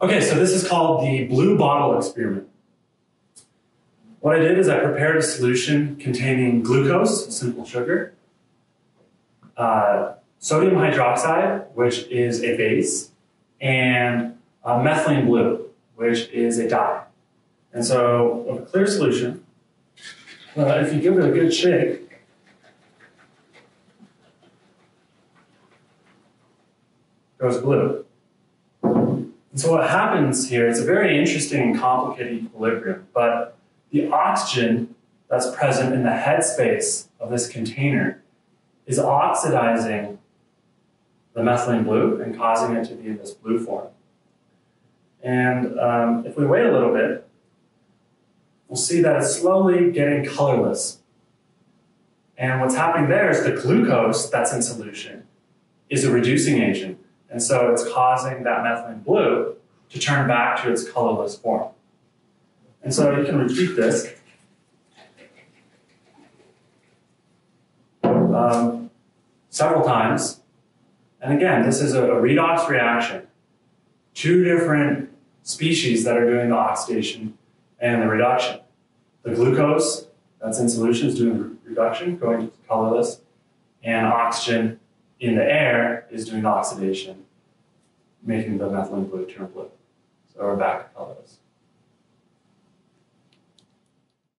Okay, so this is called the blue bottle experiment. What I did is I prepared a solution containing glucose, simple sugar, uh, sodium hydroxide, which is a base, and uh, methylene blue, which is a dye. And so, a clear solution, uh, if you give it a good shake, goes blue. And so what happens here, it's a very interesting and complicated equilibrium, but the oxygen that's present in the headspace of this container is oxidizing the methylene blue and causing it to be in this blue form. And um, if we wait a little bit, we'll see that it's slowly getting colorless. And what's happening there is the glucose that's in solution is a reducing agent. And so it's causing that methylene blue to turn back to its colorless form. And so you can repeat this. Um, several times. And again, this is a, a redox reaction. Two different species that are doing the oxidation and the reduction. The glucose that's in solution is doing reduction, going to colorless, and oxygen in the air is doing oxidation, making the methylene blue turn blue. So we're back to colorless.